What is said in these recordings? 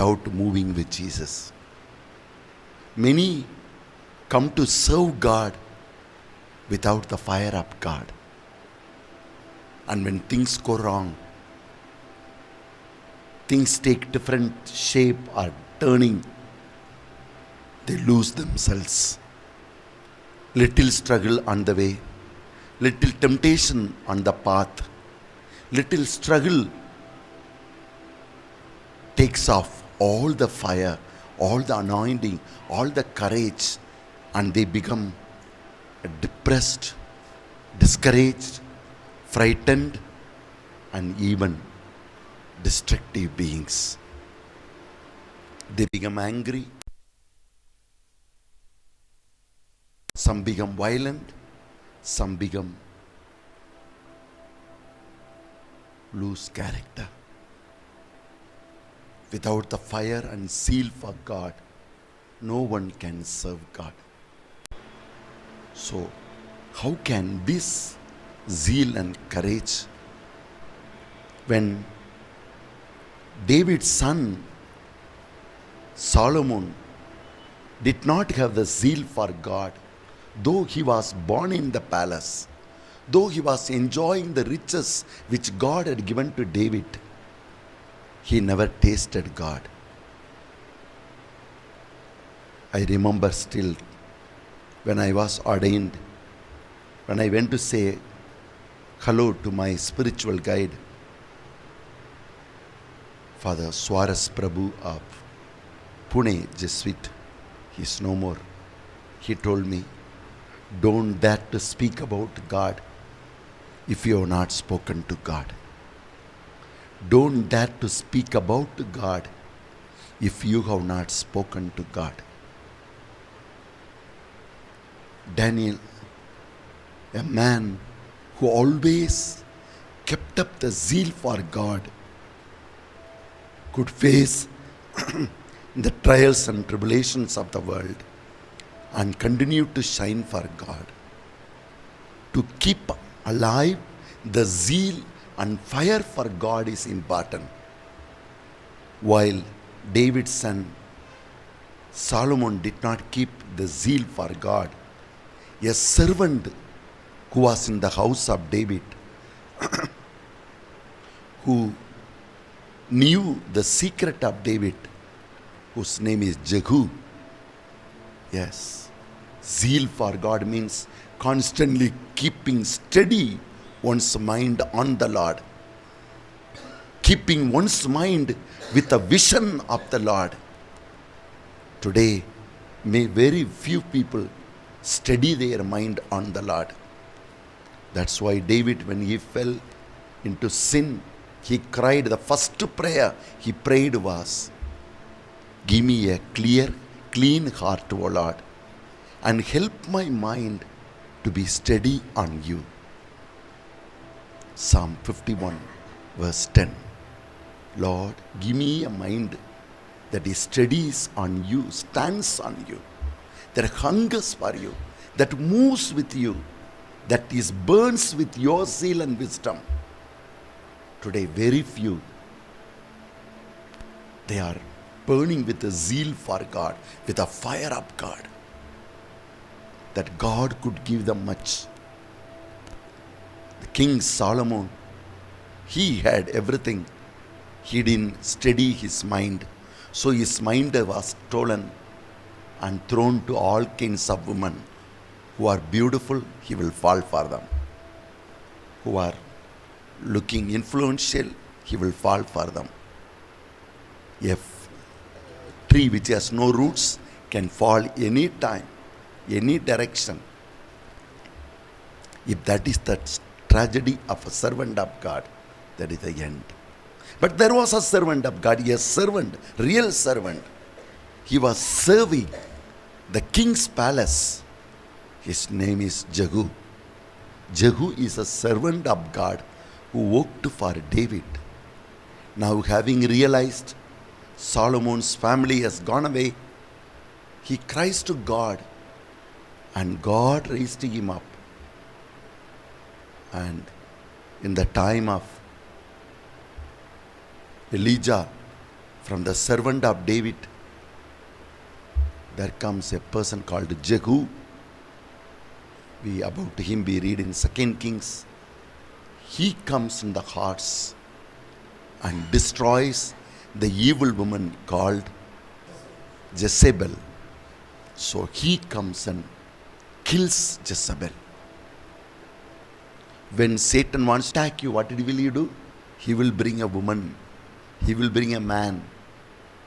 without moving with Jesus. Many come to serve God without the fire of God. And when things go wrong, things take different shape or turning, they lose themselves. Little struggle on the way, little temptation on the path, little struggle takes off all the fire, all the anointing, all the courage, and they become depressed, discouraged, frightened, and even destructive beings. They become angry. Some become violent. Some become lose character. Without the fire and zeal for God, no one can serve God. So, how can this zeal and courage, when David's son Solomon did not have the zeal for God, though he was born in the palace, though he was enjoying the riches which God had given to David, he never tasted God. I remember still when I was ordained, when I went to say hello to my spiritual guide, Father Swaras Prabhu of Pune Jesuit, he's no more. He told me, don't dare to speak about God if you have not spoken to God. Don't dare to speak about God if you have not spoken to God. Daniel, a man who always kept up the zeal for God, could face the trials and tribulations of the world and continue to shine for God. To keep alive the zeal and fire for God is important. While David's son Solomon did not keep the zeal for God, a servant who was in the house of David, who knew the secret of David, whose name is Jehu. Yes, zeal for God means constantly keeping steady one's mind on the Lord, keeping one's mind with a vision of the Lord. Today, may very few people steady their mind on the Lord. That's why David, when he fell into sin, he cried, the first prayer he prayed was, Give me a clear, clean heart, O Lord, and help my mind to be steady on you. Psalm 51, verse 10. Lord, give me a mind that is steadies on you, stands on you, that hungers for you, that moves with you, that is burns with your zeal and wisdom. Today, very few they are burning with a zeal for God, with a fire up God, that God could give them much. The King Solomon, he had everything. He didn't steady his mind. So his mind was stolen and thrown to all kinds of women who are beautiful, he will fall for them. Who are looking influential, he will fall for them. A tree which has no roots can fall any time, any direction. If that is the tragedy of a servant of God, that is the end. But there was a servant of God, a servant, real servant. He was serving the king's palace. His name is Jehu. Jehu is a servant of God who worked for David. Now, having realized Solomon's family has gone away, he cries to God, and God raised him up. And in the time of Elijah, From the servant of David, there comes a person called Jehu. We about him we read in Second Kings. He comes in the hearts and destroys the evil woman called Jezebel. So he comes and kills Jezebel. When Satan wants to attack you, what will he do? He will bring a woman, he will bring a man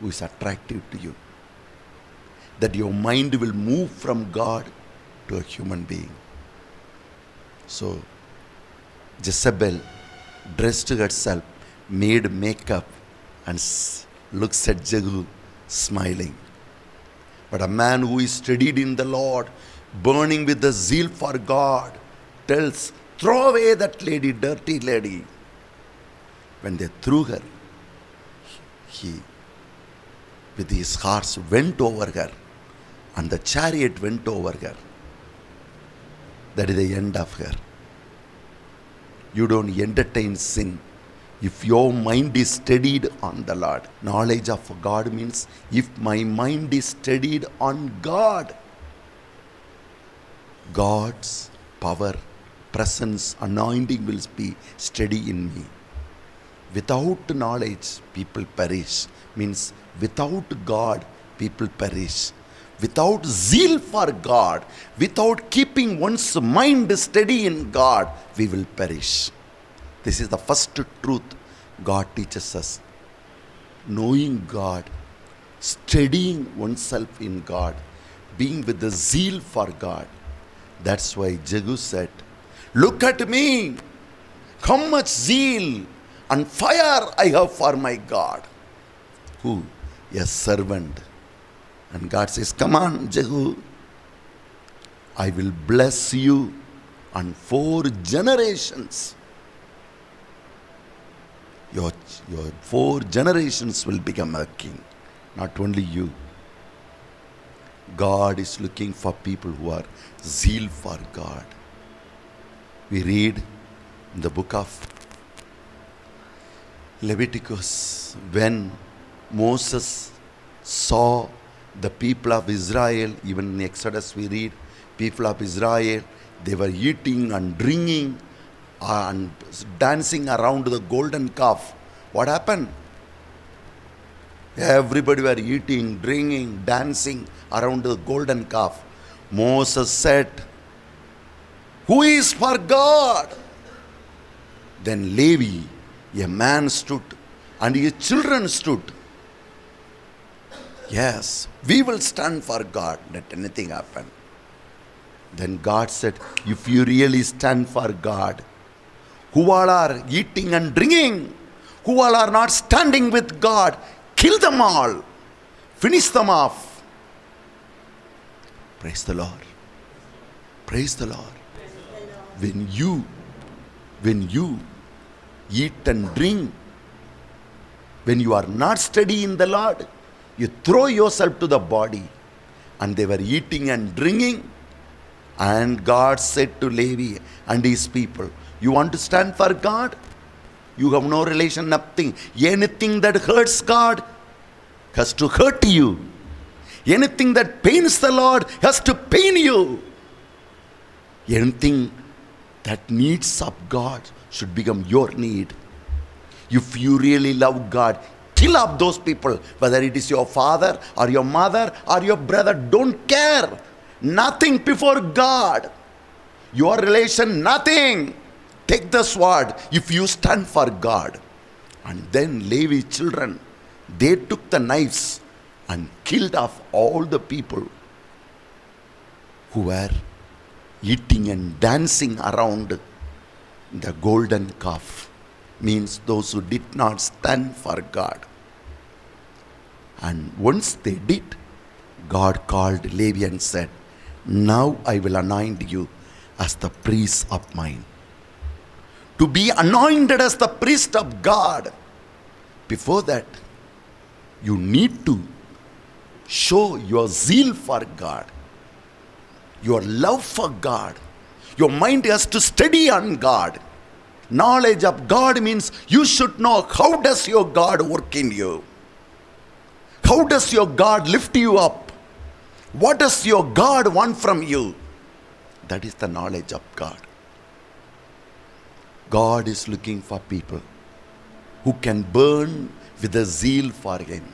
who is attractive to you. That your mind will move from God to a human being. So, Jezebel dressed herself, made makeup, and looks at Jehu smiling. But a man who is studied in the Lord, burning with the zeal for God, tells, Throw away that lady, dirty lady. When they threw her, he, with his horse, went over her, and the chariot went over her. That is the end of her. You don't entertain sin if your mind is steadied on the Lord. Knowledge of God means if my mind is steadied on God, God's power, presence, anointing will be steady in me. Without knowledge, people perish. Means without God, people perish. Without zeal for God, without keeping one's mind steady in God, we will perish. This is the first truth God teaches us. Knowing God, steadying oneself in God, being with the zeal for God. That's why Jehu said, Look at me, how much zeal and fire I have for my God. Who? A servant. And God says, Come on, Jehu, I will bless you and four generations. Your, your four generations will become a king, not only you. God is looking for people who are zeal for God. We read in the book of Leviticus when Moses saw the people of Israel, even in Exodus we read, people of Israel, they were eating and drinking and dancing around the golden calf. What happened? Everybody were eating, drinking, dancing around the golden calf. Moses said, Who is for God? Then Levi, a man stood, and his children stood. Yes, we will stand for God, let anything happen. Then God said, If you really stand for God, who all are eating and drinking, who all are not standing with God, kill them all, finish them off. Praise the Lord. Praise the Lord. When you, when you eat and drink, when you are not steady in the Lord, you throw yourself to the body. And they were eating and drinking. And God said to Levi and his people, You want to stand for God? You have no relation, nothing. Anything that hurts God has to hurt you. Anything that pains the Lord has to pain you. Anything that needs of God should become your need. If you really love God, kill up those people, whether it is your father or your mother or your brother, don't care. Nothing before God. Your relation, nothing. Take the sword if you stand for God. And then Levi children, they took the knives and killed off all the people who were eating and dancing around the golden calf means those who did not stand for God. And once they did, God called Levi and said, Now I will anoint you as the priest of mine. To be anointed as the priest of God, before that, you need to show your zeal for God, your love for God. Your mind has to study on God. Knowledge of God means you should know how does your God work in you. How does your God lift you up? What does your God want from you? That is the knowledge of God. God is looking for people who can burn with a zeal for Him.